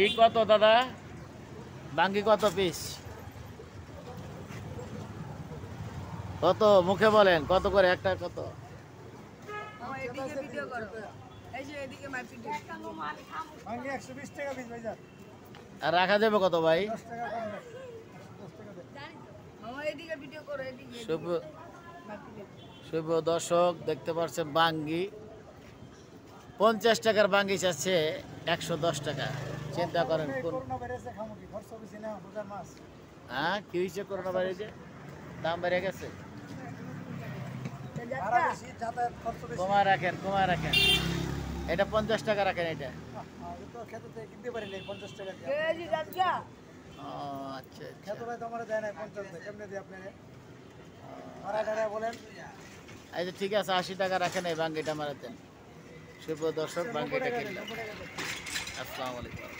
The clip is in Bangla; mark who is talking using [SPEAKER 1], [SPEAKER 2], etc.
[SPEAKER 1] এই
[SPEAKER 2] কত দাদা? বাঙ্গি কত পিস কত? মুখে বলেন কত করে? একটা কত?
[SPEAKER 1] এদিকে ভিডিও করো। এই যে এদিকে মাই ভিডিও
[SPEAKER 3] ভাঙ্গি একশো বিশ টাকা পিস ভাইজান।
[SPEAKER 2] আর রাখা যাবে কত ভাই?
[SPEAKER 3] দশ টাকা কম দেয়
[SPEAKER 1] মামা এদিকে ভিডিও করো এদিকে
[SPEAKER 2] শুভ শুভ দর্শক দেখতে পাচ্ছেন বাঙ্গি। পঞ্চাশ টাকার বাঙ্গি চাচ্ছে একশো দশ টাকা। চিন্তা করেন কোন হ্যাঁ কি হয়েছে করোনা বাইরে দাম বেড়ে গেছে? কমায় রাখেন কমায় রাখেন। এটা পঞ্চাশ টাকা রাখেন এটা। আচ্ছা আচ্ছা। আচ্ছা ঠিক আছে আশি টাকা রাখেন এই বাঙ্গিটা মারাতেন শুভ দর্শক বাঙ্গিটা কিনলাম। আসসালামু আলাইকুম।